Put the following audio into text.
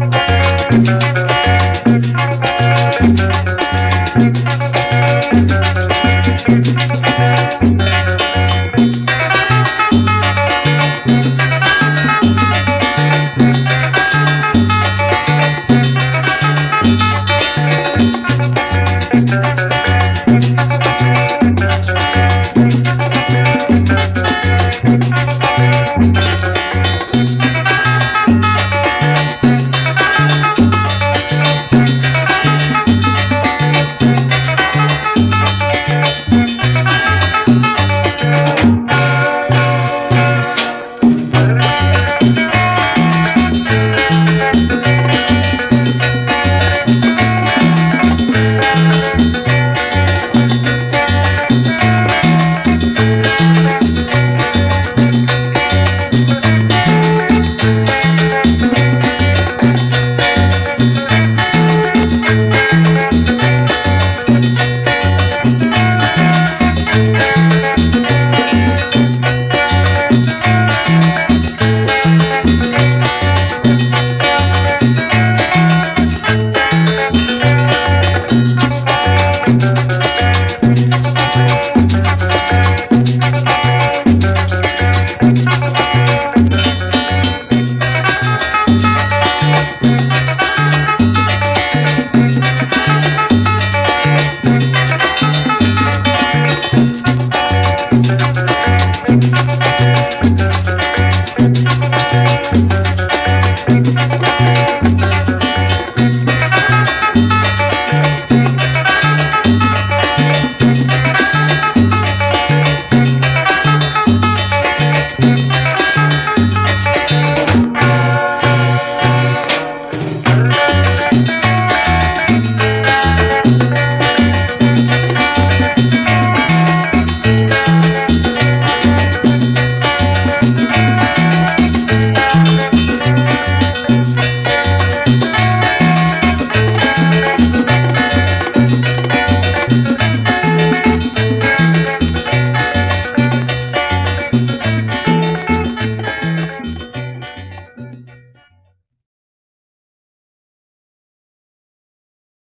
Thank